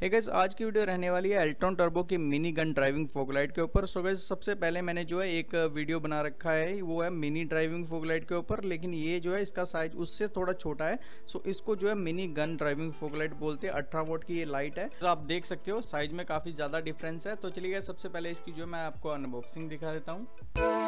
है गैस आज की वीडियो रहने वाली है एल्ट्रॉन टर्बो की mini gun driving fog light के ऊपर। सो गैस सबसे पहले मैंने जो है एक वीडियो बना रखा है, वो है मिनी ड्राइविंग फोकलाइट के ऊपर। लेकिन ये जो है इसका साइज़ उससे थोड़ा छोटा है। सो इसको जो है मिनी गन ड्राइविंग फोकलाइट बोलते हैं। अठारह वोट की ये लाइट है। तो आप देख सकते हो साइज़ में काफ़ी ज़्यादा डिफरेंस है। तो चलिए सबसे पहले इसकी जो मैं आपको अनबॉक्सिंग दिखा देता हूँ।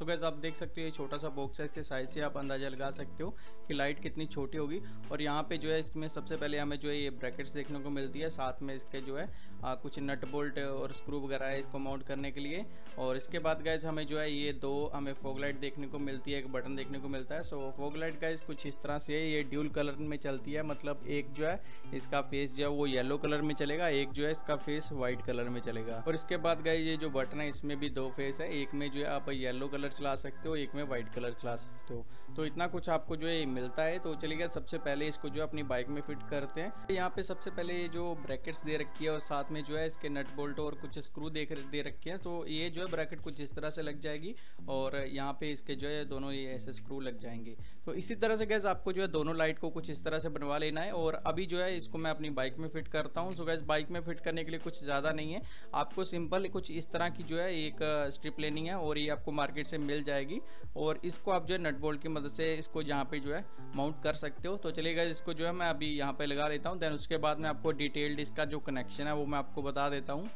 सो गैस आप देख सकते हो ये छोटा सा बॉक्स है इसके साइज़ से आप अंदाज़ा लगा सकते हो कि लाइट कितनी छोटी होगी। और यहाँ पे जो है इसमें सबसे पहले हमें जो है ये ब्रैकेट्स देखने को मिलती है। साथ में इसके जो है आ, कुछ नट बोल्ट और स्क्रू वगैरह है इसको माउंट करने के लिए। और इसके बाद गैस हमें जो है ये दो हमें फोग लाइट देखने को मिलती है एक बटन देखने को मिलता है। सो फोग लाइट गैस कुछ इस तरह से ये ड्यूल कलर में चलती है। मतलब एक जो है इसका फेस जो है वो येलो कलर में चलेगा एक जो है इसका फेस व्हाइट कलर में चलेगा। और इसके बाद गए ये जो बटन है इसमें भी दो फेस है। एक में जो है आप येलो कलर चला सकते हो, एक में वाइट कलर चला सकते हो। तो इतना कुछ आपको जो है मिलता है। तो चलिए सबसे पहले इसको जो अपनी बाइक में फिट करते हैं। यहाँ पे सबसे पहले ये जो ब्रैकेट्स दे रखी है और साथ में जो है इसके नट बोल्ट और कुछ स्क्रू दे दे रखे हैं। तो ये जो है ब्रैकेट कुछ इस तरह से लग जाएगी और यहाँ पे इसके जो है दोनों ये ऐसे स्क्रू लग जाएँगे। तो इसी तरह से गैस आपको जो है दोनों लाइट को कुछ इस तरह से बनवा लेना है और अभी जो है इसको मैं अपनी बाइक में फिट करता हूँ। सो गैस बाइक में फिट करने के लिए कुछ ज़्यादा नहीं है। आपको सिंपल कुछ इस तरह की जो है एक स्ट्रिप लेनी है और ये आपको मार्केट से मिल जाएगी और इसको आप जो है नट बोल्ट की मदद से इसको यहाँ पे जो है माउंट कर सकते हो। तो चलिएगा इसको जो है मैं अभी यहाँ पे लगा देता हूँ। देन उसके बाद मैं आपको डिटेल्ड इसका जो कनेक्शन है वो मैं आपको बता देता हूँ।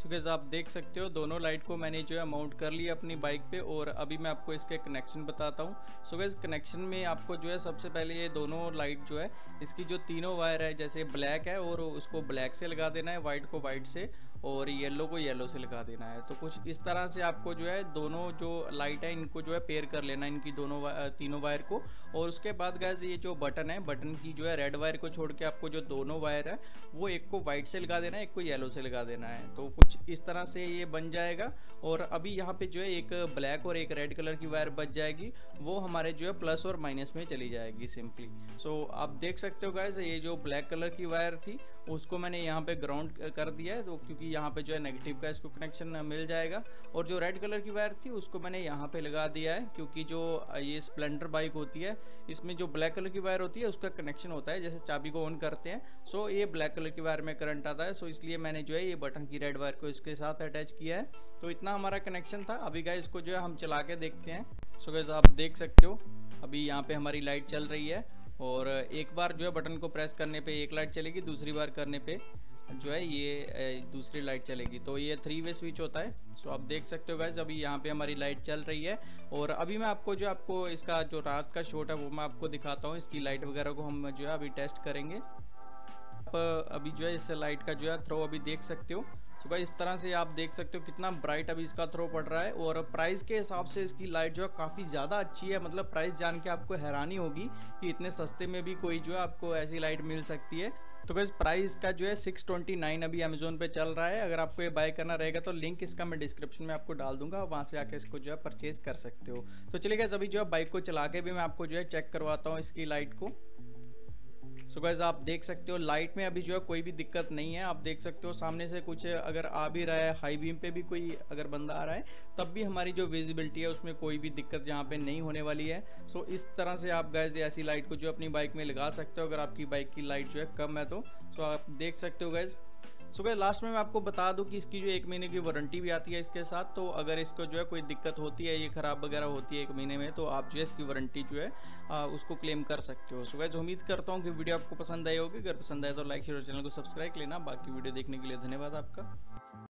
सो so, आप देख सकते हो दोनों लाइट को मैंने जो है माउंट कर लिया अपनी बाइक पे और अभी मैं आपको इसके कनेक्शन बताता हूँ। सो गैस कनेक्शन में आपको जो है सबसे पहले ये दोनों लाइट जो है इसकी जो तीनों वायर है जैसे ब्लैक है और उसको ब्लैक से लगा देना है वाइट को वाइट से और येलो को येलो से लगा देना है। तो कुछ इस तरह से आपको जो है दोनों जो लाइट है इनको जो है पेयर कर लेना है इनकी दोनों वा, तीनों वायर को। और उसके बाद गैस ये जो बटन है बटन की जो है रेड वायर को छोड़ के आपको जो दोनों वायर है वो एक को वाइट से लगा देना है एक को येलो से लगा देना है। तो कुछ इस तरह से ये बन जाएगा। और अभी यहाँ पे जो है एक ब्लैक और एक रेड कलर की वायर बच जाएगी। वो हमारे जो है प्लस और माइनस में चली जाएगी सिंपली सो so, आप देख सकते हो गाइज़ ये जो ब्लैक कलर की वायर थी उसको मैंने यहाँ पे ग्राउंड कर दिया है तो क्योंकि यहाँ पे जो है नेगेटिव का इसको कनेक्शन मिल जाएगा। और जो रेड कलर की वायर थी, उसको मैंने यहाँ पे लगा दिया है, क्योंकि जो ये स्प्लेंडर बाइक होती है, इसमें जो ब्लैक कलर की वायर होती है, उसका कनेक्शन होता है, जैसे चाबी को ऑन करते हैं। सो ये ब्लैक कलर की वायर में करंट आता है सो इसलिए मैंने जो है ये बटन की रेड वायर को इसके साथ अटैच किया है। तो इतना हमारा कनेक्शन था। अभी गाय इसको जो है हम चला के देखते हैं। सो गैस आप देख सकते हो, अभी यहाँ पे हमारी लाइट चल रही है। और एक बार जो है बटन को प्रेस करने पे एक लाइट चलेगी, दूसरी बार करने पे जो है ये दूसरी लाइट चलेगी। तो ये थ्री वे स्विच होता है। सो आप देख सकते हो गैस अभी यहाँ पे हमारी लाइट चल रही है। और अभी मैं आपको जो आपको इसका जो रात का शॉट है, वो मैं आपको दिखाता हूँ। इसकी लाइट वगैरह को हम जो है, अभी टेस्ट करेंगे। आप अभी जो है, इस लाइट का जो है थ्रो अभी देख सकते हो। सो भाई इस तरह से आप देख सकते हो कितना ब्राइट अभी इसका थ्रो पड़ रहा है और प्राइस के हिसाब से इसकी लाइट जो है काफ़ी ज़्यादा अच्छी है। मतलब प्राइस जान के आपको हैरानी होगी कि इतने सस्ते में भी कोई जो है आपको ऐसी लाइट मिल सकती है। तो बस प्राइस का जो है सिक्स ट्वेंटी नाइन अभी अमेजोन पे चल रहा है। अगर आपको ये बाय करना रहेगा तो लिंक इसका मैं डिस्क्रिप्शन में आपको डाल दूँगा। वहाँ से आके इसको जो है परचेज कर सकते हो। तो चलिए गए अभी जो है बाइक को चला के भी मैं आपको जो है चेक करवाता हूँ इसकी लाइट को। सो so गैस आप देख सकते हो लाइट में अभी जो है कोई भी दिक्कत नहीं है। आप देख सकते हो, सामने से कुछ अगर आ भी रहा है हाई बीम पे भी कोई अगर बंदा आ रहा है, तब भी हमारी जो विजिबिलिटी है, उसमें कोई भी दिक्कत यहाँ पे नहीं होने वाली है। सो so इस तरह से आप गैज़ ऐसी लाइट को जो अपनी बाइक में लगा सकते हो, अगर आपकी बाइक की लाइट जो है कम है तो। सो so आप देख सकते हो गैस सो गए लास्ट में मैं आपको बता दूँ कि इसकी जो एक महीने की वारंटी भी आती है इसके साथ तो अगर इसको जो है कोई दिक्कत होती है ये ख़राब वगैरह होती है एक महीने में तो आप जो है इसकी वारंटी जो है आ, उसको क्लेम कर सकते हो। सो गए उम्मीद करता हूँ कि वीडियो आपको पसंद आई होगी। अगर पसंद आए तो लाइक शेयर चैनल को सब्सक्राइब लेना। बाकी वीडियो देखने के लिए धन्यवाद आपका।